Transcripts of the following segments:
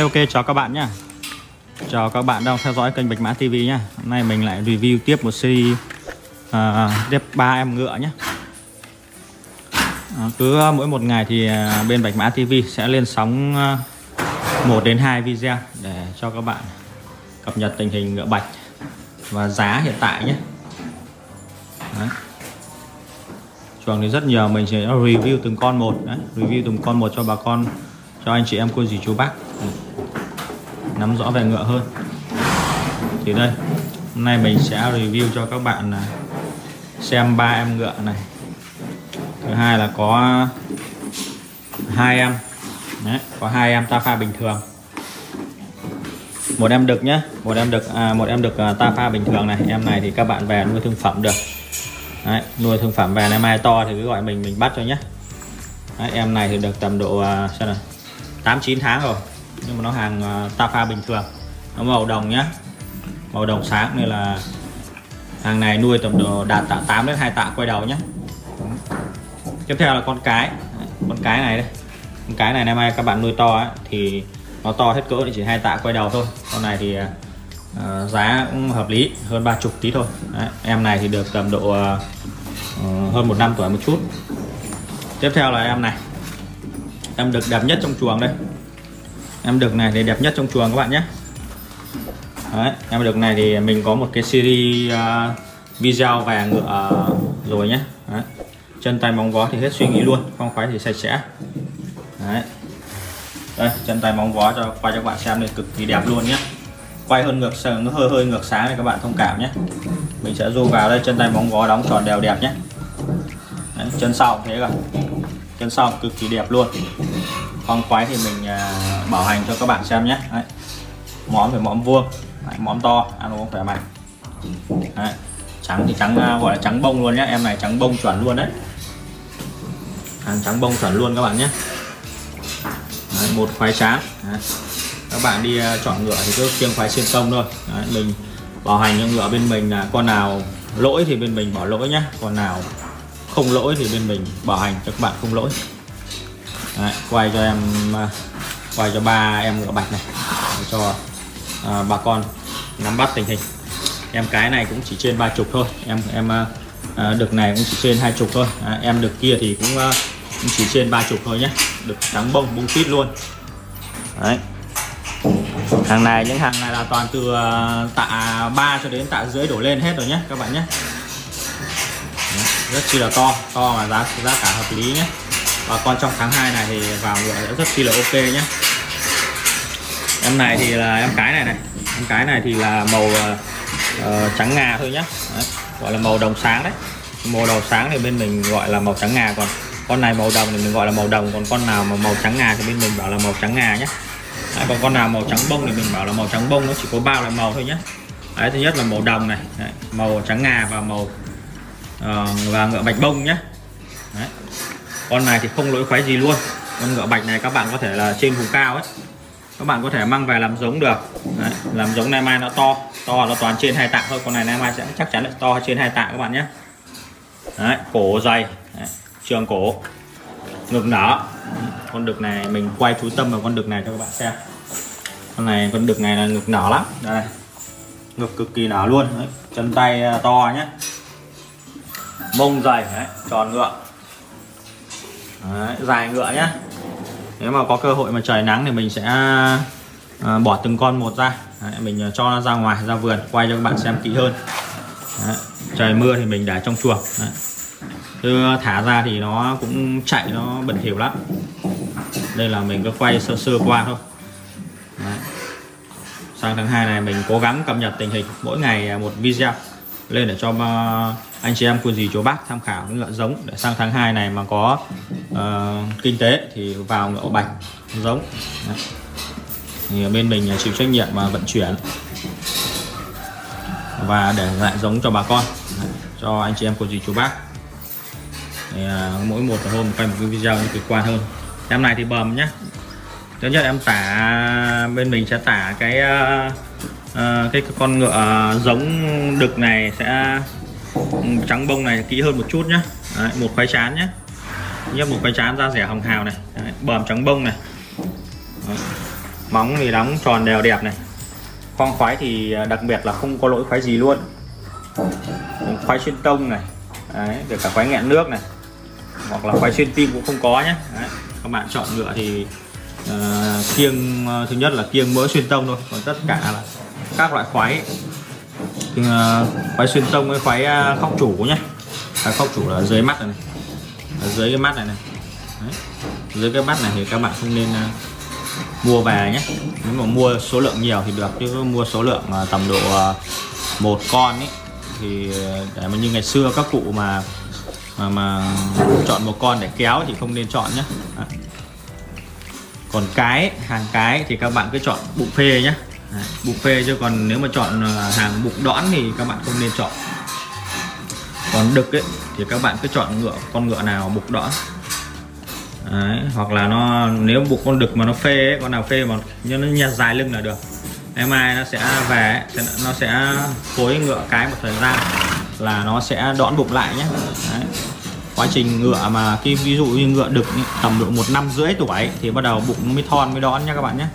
Đấy ok chào các bạn nhá Chào các bạn đang theo dõi kênh Bạch Mã TV nhá Hôm nay mình lại review tiếp một series uh, Dép 3 em ngựa nhé uh, à, Cứ à, mỗi một ngày thì uh, bên Bạch Mã TV sẽ lên sóng uh, 1 đến 2 video Để cho các bạn cập nhật tình hình ngựa bạch Và giá hiện tại nhé Đấy. Chuồng thì rất nhiều mình sẽ review từng con một Đấy. Review từng con một cho bà con cho anh chị em cô dì chú bác Ừ. nắm rõ về ngựa hơn. Thì đây hôm nay mình sẽ review cho các bạn à, xem ba em ngựa này. Thứ hai là có hai em. Đấy, có hai em ta pha bình thường. Một em đực nhé một em đực à, một em đực à, ta pha bình thường này. Em này thì các bạn về nuôi thương phẩm được. Đấy, nuôi thương phẩm về em ai to thì cứ gọi mình mình bắt cho nhé Đấy, em này thì được tầm độ à, xem nào 8 9 tháng rồi nhưng mà nó hàng à, Tafa ta pha bình thường. Nó màu đồng nhá. Màu đồng sáng nên là hàng này nuôi tầm độ đạt tạ 8 đến 2 tạ quay đầu nhé tiếp theo là con cái. Con cái này đây. Con cái này nay mai các bạn nuôi to ấy, thì nó to hết cỡ thì chỉ hai tạ quay đầu thôi. Con này thì uh, giá cũng hợp lý hơn ba chục tí thôi. Đấy, em này thì được tầm độ uh, hơn một năm tuổi một chút. Tiếp theo là em này. Em được đẹp nhất trong chuồng đây em được này thì đẹp nhất trong chuồng các bạn nhé. Đấy, em được này thì mình có một cái series uh, video về ngựa uh, rồi nhé. Đấy. chân tay móng vó thì hết suy nghĩ luôn phong khoái thì sạch sẽ. Đấy. đây chân tay móng vó cho quay cho các bạn xem đây cực kỳ đẹp luôn nhé. Quay hơn ngược nó hơi hơi ngược sáng này các bạn thông cảm nhé. Mình sẽ du vào đây chân tay móng vó đóng tròn đều đẹp nhé. Đấy, chân sau thế rồi chân sau cực kỳ đẹp luôn con quái thì mình à, bảo hành cho các bạn xem nhé. Đấy. món phải món vuông Đấy, món to ăn uống khỏe mạnh. Đấy. trắng thì trắng à, gọi là trắng bông luôn nhé. Em này trắng bông chuẩn luôn đấy. Hàng trắng bông chuẩn luôn các bạn nhé. Đấy, một khoái tráng Đấy. các bạn đi à, chọn ngựa thì cứ kiêng khoái xuyên công thôi. Đấy, mình bảo hành cho ngựa bên mình là con nào lỗi thì bên mình bỏ lỗi nhé. Con nào không lỗi thì bên mình bảo hành cho các bạn không lỗi. Đấy, quay cho em ờ, quay cho ba em ngựa bạch này. Cho à, bà con nắm bắt tình hình. Em cái này cũng chỉ trên ba chục thôi. Em em à, đực này cũng chỉ trên hai chục thôi. À, em đực kia thì cũng, à, cũng chỉ trên ba chục thôi nhé. Đực trắng bông bung tít luôn. Đấy. Hàng này những hàng này là toàn từ uh, tạ 3 cho đến tạ rưỡi đổ lên hết rồi nhé các bạn nhé. Rất chi là to. To mà giá giá cả hợp lý nhé bà con trong tháng 2 này thì vào ngựa rất chi là ok nhé. Em này thì là em cái này này. Em cái này thì là màu uh, trắng ngà thôi nhé đấy, gọi là màu đồng sáng đấy. Màu đầu sáng thì bên mình gọi là màu trắng ngà còn. Con này màu đồng thì mình gọi là màu đồng còn con nào mà màu trắng ngà thì bên mình bảo là màu trắng ngà nhé. Đấy, còn con nào màu trắng bông thì mình bảo là màu trắng bông nó chỉ có ba loại màu thôi nhé. Đấy thứ nhất là màu đồng này. Đấy, màu trắng ngà và màu uh, và ngựa bạch bông nhé. Đấy con này thì không lỗi khoái gì luôn. Con ngựa bạch này các bạn có thể là trên vùng cao ấy. Các bạn có thể mang về làm giống được. Đấy. làm giống nay mai nó to. To nó toàn trên hai tạ thôi. Con này nay mai sẽ chắc chắn là to trên hai tạ các bạn nhé. Đấy. cổ dày. Đấy. trường cổ. Ngực nở. Con đực này mình quay chú tâm vào con đực này cho các bạn xem. Con này con đực này là ngực nở lắm. Đây. Ngực cực kỳ nở luôn. Đấy. chân tay à, to nhé. Mông dày. Đấy, tròn ngựa đấy, dài ngựa nhé nếu mà có cơ hội mà trời nắng thì mình sẽ à, bỏ từng con một ra. Đấy, mình à, cho nó ra ngoài ra vườn quay cho các bạn xem kỹ hơn. Đấy, trời mưa thì mình để trong chuồng. Đấy. Chứ thả ra thì nó cũng chạy nó bẩn hiểu lắm. Đây là mình cứ quay sơ sơ qua thôi. Đấy. sang tháng 2 này mình cố gắng cập nhật tình hình mỗi ngày à, một video lên để cho à, anh chị em cô dì chú bác tham khảo những loại giống để sang tháng 2 này mà có uh, kinh tế thì vào ngựa bạch giống Đấy. thì bên mình chịu trách nhiệm mà vận chuyển và để lại giống cho bà con Đấy. cho anh chị em cô dì chú bác thì, uh, mỗi một hôm quay một cái video như cực quan hơn em này thì bầm nhá thứ nhất em tả bên mình sẽ tả cái uh, uh, cái con ngựa giống đực này sẽ Ừ, trắng bông này kỹ hơn một chút nhá. Đấy, một khoai chán nhá. Nhấp một khoai chán da rẻ hồng hào này. Đấy, bờm trắng bông này. Đấy. móng thì đóng tròn đều đẹp này. Khoang khoái thì à, đặc biệt là không có lỗi khoái gì luôn. Khoái xuyên tông này. Đấy kể cả khoái nghẹn nước này. Hoặc là khoái xuyên tim cũng không có nhé đấy. các bạn chọn ngựa thì uh, kiêng uh, thứ nhất là kiêng mỡ xuyên tông thôi. Còn tất cả là các loại khoái uh, khoái xuyên tông với khoái uh, khóc chủ nhé khoái à, khóc chủ là dưới mắt này, này. Ở dưới cái mắt này này đấy. dưới cái mắt này thì các bạn không nên uh, mua về nhé nếu mà mua số lượng nhiều thì được chứ mua số lượng uh, tầm độ uh, một con ấy thì để mà như ngày xưa các cụ mà mà, mà chọn một con để kéo thì không nên chọn nhé à. còn cái hàng cái thì các bạn cứ chọn bụng phê nhé Đấy, phê chứ còn nếu mà chọn ờ, hàng bụng đõn thì các bạn không nên chọn. Còn đực ấy thì các bạn cứ chọn ngựa con ngựa nào bụng đõn. Đấy, hoặc là nó nếu bụng con đực mà nó phê ấy, con nào phê mà nhưng nó nhặt dài lưng là được. Em mai nó sẽ về nó sẽ phối ngựa cái một thời gian là nó sẽ đón bụng lại nhé. Đấy. quá trình ngựa mà khi ví dụ như ngựa đực tầm độ một năm rưỡi tuổi thì bắt đầu bụng nó mới thon mới đón nha các bạn nhé.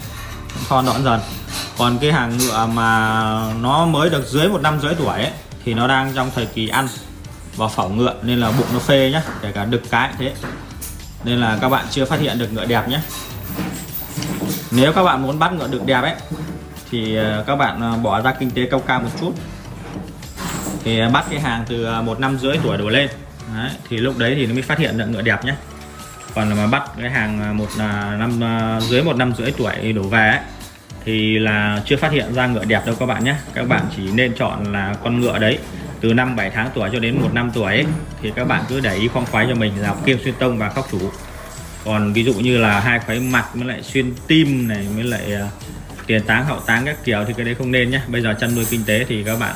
Thon đón dần còn cái hàng ngựa mà nó mới được dưới một năm rưỡi tuổi ấy, thì nó đang trong thời kỳ ăn và phỏng ngựa nên là bụng nó phê nhá kể cả đực cái thế. Nên là các bạn chưa phát hiện được ngựa đẹp nhé nếu các bạn muốn bắt ngựa đực đẹp ấy thì ờ, các bạn ờ, bỏ ra kinh tế cao cao một chút. Thì ờ, bắt cái hàng từ một năm rưỡi tuổi đổ lên. Đấy, thì lúc đấy thì nó mới phát hiện được ngựa đẹp nhé còn mà bắt cái hàng một năm dưới một năm rưỡi tuổi đổ về ấy, thì là chưa phát hiện ra ngựa đẹp đâu các bạn nhé. Các bạn chỉ nên chọn là con ngựa đấy từ năm 7 tháng tuổi cho đến một năm tuổi ấy, thì các bạn cứ để ý khoang khoái cho mình là kiêm xuyên tông và khóc chủ. Còn ví dụ như là hai khoái mặt mới lại xuyên tim này mới lại à, tiền táng hậu táng các kiểu thì cái đấy không nên nhé. Bây giờ chăn nuôi kinh tế thì các bạn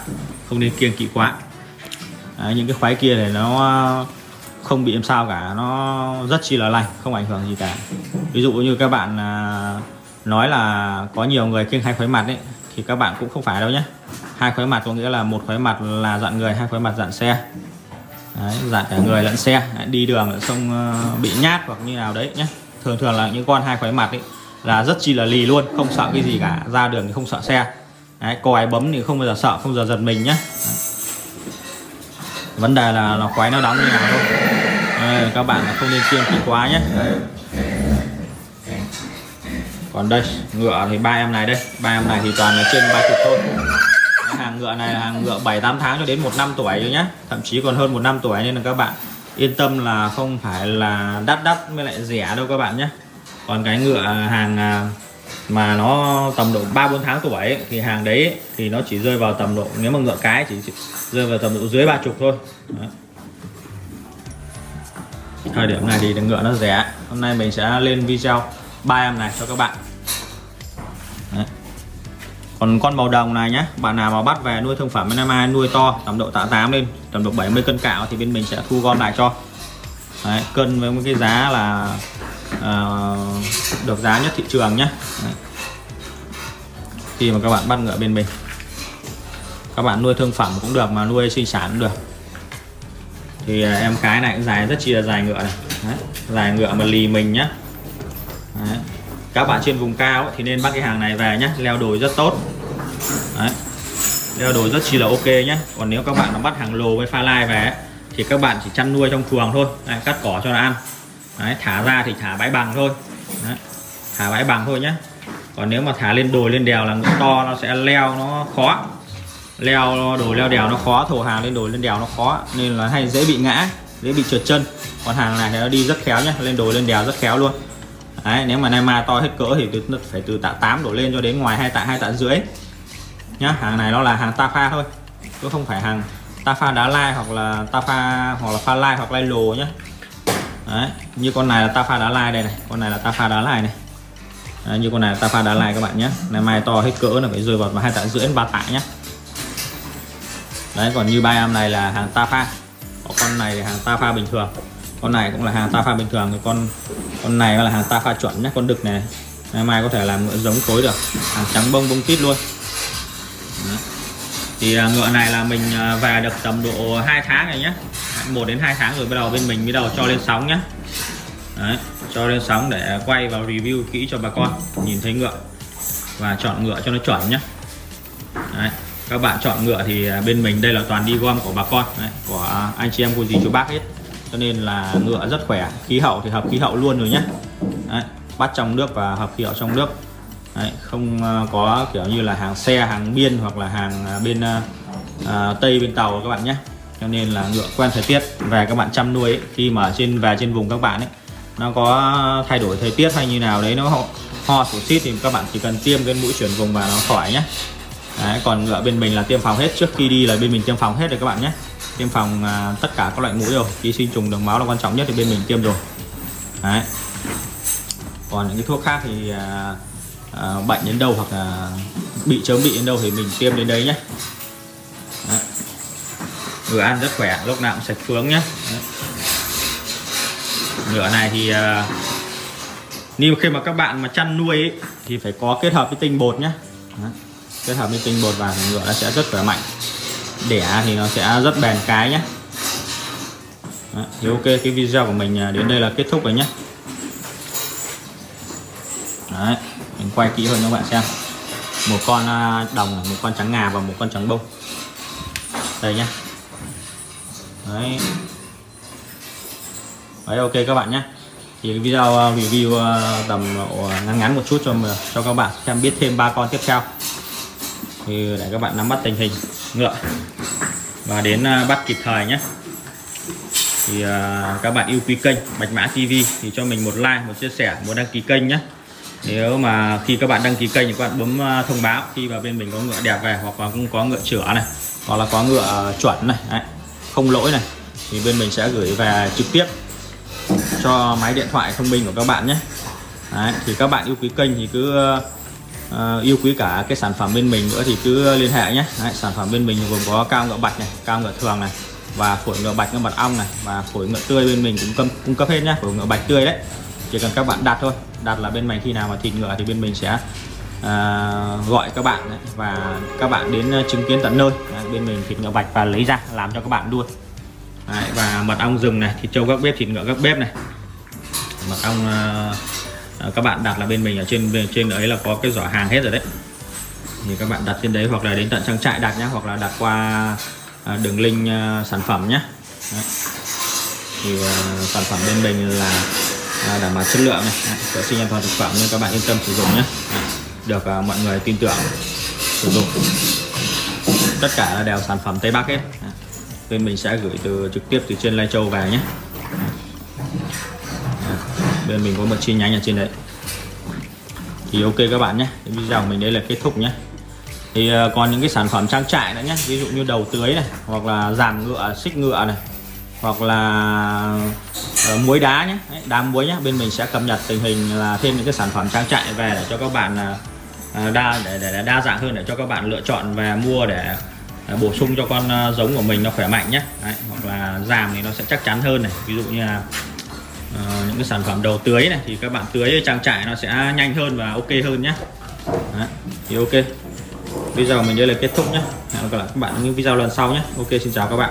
không nên kiêng kỵ quá. À, những cái khoái kia này nó à, không bị làm sao cả nó rất chi là lành không ảnh hưởng gì cả. Ví dụ như các bạn à, nói là có nhiều người kiêng hai khoái mặt ấy thì các bạn cũng không phải đâu nhé hai khoái mặt có nghĩa là một khoái mặt là dặn người hai khoái mặt dặn xe. Đấy, dặn cả người lẫn xe đi đường không ờ, bị nhát hoặc như nào đấy nhé thường thường là những con hai khoái mặt ấy là rất chi là lì luôn không sợ cái gì cả ra đường thì không sợ xe. Đấy, còi bấm thì không bao giờ sợ không bao giờ giật mình nhé vấn đề là nó khoái nó đóng như nào thôi. Đấy, các bạn không nên kiêng kỵ quá nhé còn đây ngựa thì ba em này đây. Ba em này thì toàn là trên ba chục thôi. Hàng ngựa này là hàng ngựa 7 8 tháng cho đến một năm tuổi rồi nhé thậm chí còn hơn một năm tuổi nên là các bạn yên tâm là không phải là đắt đắt mới lại rẻ đâu các bạn nhé còn cái ngựa hàng à, mà nó tầm độ ba bốn tháng tuổi ấy, thì hàng đấy thì nó chỉ rơi vào tầm độ nếu mà ngựa cái chỉ rơi vào tầm độ dưới ba chục thôi. Đó. thời điểm này thì ngựa nó rẻ. Hôm nay mình sẽ lên video ba em này cho các bạn còn con màu đồng này nhé bạn nào mà bắt về nuôi thương phẩm bên nuôi to tầm độ tạ 8 lên tầm độ 70 cân cạo thì bên mình sẽ thu gom lại cho. Đấy, cân với một cái giá là uh, được giá nhất thị trường nhé Đấy. khi mà các bạn bắt ngựa bên mình. Các bạn nuôi thương phẩm cũng được mà nuôi sinh sản cũng được. Thì uh, em cái này cũng dài rất chi là dài ngựa này. Đấy. dài ngựa mà lì mình nhá các bạn trên vùng cao ấy, thì nên bắt cái hàng này về nhé leo đồi rất tốt. Đấy. leo đồi rất chi là ok nhé còn nếu các bạn nó bắt hàng lồ với pha lai về ấy, thì các bạn chỉ chăn nuôi trong chuồng thôi. Đấy, cắt cỏ cho nó ăn. Đấy, thả ra thì thả bãi bằng thôi. Đấy, thả bãi bằng thôi nhé còn nếu mà thả lên đồi lên đèo là ngựa to nó sẽ leo nó khó. Leo đồi leo đèo nó khó thổ hàng lên đồi lên đèo nó khó. Nên là hay dễ bị ngã dễ bị trượt chân. Còn hàng này thì nó đi rất khéo nhé lên đồi lên đèo rất khéo luôn. Đấy, nếu mà Neymar to hết cỡ thì từ, phải từ tạ 8 đổ lên cho đến ngoài hai tạ hai tạ rưỡi. Nhá hàng này nó là hàng ta pha thôi chứ không phải hàng ta pha đá lai hoặc là ta pha hoặc là pha lai hoặc lai lồ nhá. Đấy, như con này là ta pha đá lai đây này con này là ta pha đá lai này. Đấy, như con này là ta pha đá lai các bạn nhé này mai to hết cỡ là phải rơi vào hai tạ rưỡi ba tạ nhé đấy còn như ba em này là hàng ta pha còn con này là hàng ta pha bình thường con này cũng là hàng ta pha bình thường thì con con này là hàng ta pha chuẩn nhé con đực này ngày mai có thể làm ngựa giống cối được hàng trắng bông bông tít luôn Đó. thì à, ngựa này là mình à, về được tầm độ 2 tháng này nhé 1 đến 2 tháng rồi bắt đầu bên mình bắt đầu cho lên sóng nhé Đấy, cho lên sóng để quay vào review kỹ cho bà con nhìn thấy ngựa và chọn ngựa cho nó chuẩn nhé Đấy. các bạn chọn ngựa thì à, bên mình đây là toàn đi gom của bà con Đấy. của anh chị em cô dì chú bác hết cho nên là ngựa rất khỏe. Khí hậu thì hợp khí hậu luôn rồi nhé Đấy. bắt trong nước và hợp khí hậu trong nước. Đấy. không ờ, có kiểu như là hàng xe hàng biên hoặc là hàng ờ, bên à, tây bên tàu các bạn nhé cho nên là ngựa quen thời tiết. Về các bạn chăm nuôi ấy, khi mà trên về trên vùng các bạn ấy nó có thay đổi thời tiết hay như nào đấy nó ho, ho sổ xít thì các bạn chỉ cần tiêm cái mũi chuyển vùng và nó khỏi nhé đấy, còn ngựa bên mình là tiêm phòng hết. Trước khi đi là bên mình tiêm phòng hết rồi các bạn nhé tiêm phòng à, tất cả các loại mũi rồi. Ký sinh trùng đường máu là quan trọng nhất thì bên mình tiêm rồi. Đấy. Còn những cái thuốc khác thì à, à, bệnh đến đâu hoặc là bị chớm bị đến đâu thì mình tiêm đến đấy nhé. Đấy. ngựa ăn rất khỏe lúc nào cũng sạch phướng nhé. Đấy. Ngựa này thì à, nếu khi mà các bạn mà chăn nuôi ấy, thì phải có kết hợp với tinh bột nhé. Kết hợp với tinh bột vào thì ngựa nó sẽ rất khỏe mạnh đẻ thì nó sẽ rất bền cái nhé Đấy, thì ok cái video của mình à, đến đây là kết thúc rồi nhé Đấy, mình quay kỹ hơn cho các bạn xem. Một con à, đồng một con trắng ngà và một con trắng bông. Đây nhé Đấy, đấy ok các bạn nhé thì cái video à, review tầm ngắn ngắn một chút cho cho các bạn xem biết thêm ba con tiếp theo. Thì để các bạn nắm bắt tình hình ngựa. Và đến à, bắt kịp thời nhé. Thì à, các bạn yêu quý kênh Bạch Mã TV thì cho mình một like một chia sẻ một đăng ký kênh nhé. Nếu mà khi các bạn đăng ký kênh thì các bạn bấm à, thông báo khi mà bên mình có ngựa đẹp về hoặc là cũng có ngựa chữa này hoặc là có ngựa chuẩn này Đấy, không lỗi này thì bên mình sẽ gửi về trực tiếp cho máy điện thoại thông minh của các bạn nhé. Đấy, thì các bạn yêu quý kênh thì cứ uh, Ờ, yêu quý cả cái sản phẩm bên mình nữa thì cứ liên hệ nhé. Đấy, sản phẩm bên mình gồm có cao ngựa bạch này cao ngựa thường này và phổi ngựa bạch ngựa mật ong này và phổi ngựa tươi bên mình cũng cung, cung cấp hết nhé. Phổi ngựa bạch tươi đấy. Chỉ cần các bạn đặt thôi. Đặt là bên mình khi nào mà thịt ngựa thì bên mình sẽ uh, gọi các bạn đấy, và các bạn đến ờ, chứng kiến tận nơi. Đấy, bên mình thịt ngựa bạch và lấy ra làm cho các bạn luôn. Đấy, và mật ong rừng này thịt trâu các bếp thịt ngựa các bếp này. Mật ong À, các bạn đặt là bên mình ở trên trên ấy là có cái giỏ hàng hết rồi đấy. Thì các bạn đặt trên đấy hoặc là đến tận trang trại đặt nhé hoặc là đặt qua à, đường link à, sản phẩm nhé đấy. thì sản phẩm bên mình là đảm bảo chất lượng này. Vệ sinh an toàn thực phẩm nên các bạn yên tâm sử dụng nhé đấy. được mọi người tin tưởng, sử dụng. Tất cả là đều sản phẩm tây bắc hết. Bên mình sẽ gửi từ trực tiếp từ trên Lai Châu về nhé bên mình có một chi nhánh ở trên đấy. Thì ok các bạn nhé video của mình đây là kết thúc nhé. Thì ờ, còn những cái sản phẩm trang trại nữa nhé ví dụ như đầu tưới này hoặc là giảm ngựa xích ngựa này hoặc là uh, muối đá nhé. Đấy, đá muối nhé bên mình sẽ cập nhật tình hình là thêm những cái sản phẩm trang trại về để cho các bạn uh, đa để, để, để đa dạng hơn để cho các bạn lựa chọn và mua để bổ sung cho con giống của mình nó khỏe mạnh nhé. Đấy, hoặc là giảm thì nó sẽ chắc chắn hơn này. Ví dụ như là Ờ, những cái sản phẩm đầu tưới này thì các bạn tưới trang trại nó sẽ nhanh hơn và ok hơn nhé. Đấy, thì ok. Video mình đây là kết thúc nhé. Hẹn gặp lại các bạn những video lần sau nhé. Ok xin chào các bạn.